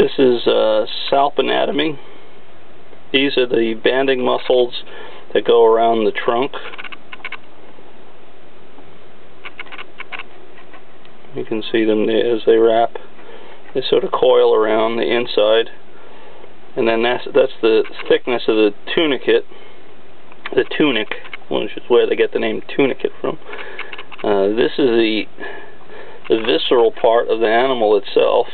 This is uh, salp anatomy. These are the banding muscles that go around the trunk. You can see them as they wrap. They sort of coil around the inside. And then that's, that's the thickness of the tunicate, the tunic, which is where they get the name tunicate from. Uh, this is the, the visceral part of the animal itself.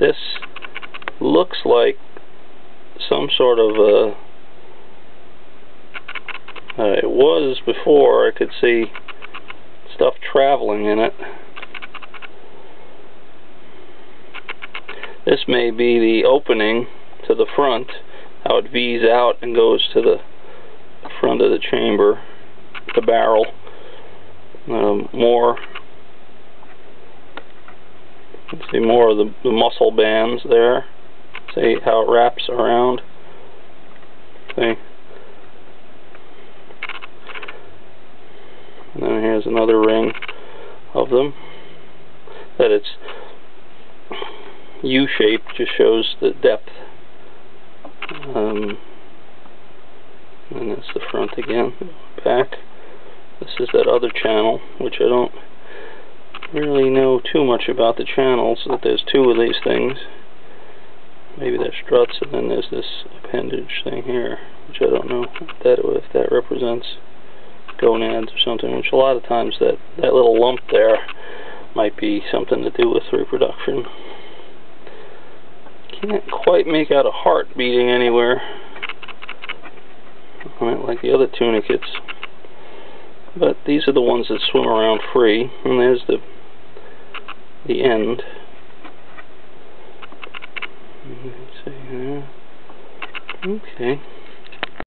This looks like some sort of a uh, it was before I could see stuff traveling in it. This may be the opening to the front how it V's out and goes to the front of the chamber the barrel. Um, more see more of the, the muscle bands there See how it wraps around. See? And then here's another ring of them. That it's U-shaped just shows the depth. Um, and that's the front again, back. This is that other channel, which I don't really know too much about the channels, that there's two of these things. Maybe they're struts and then there's this appendage thing here which I don't know if that, if that represents gonads or something which a lot of times that, that little lump there might be something to do with reproduction. Can't quite make out a heart beating anywhere. Like the other tunicates. But these are the ones that swim around free and there's the the end. Okay.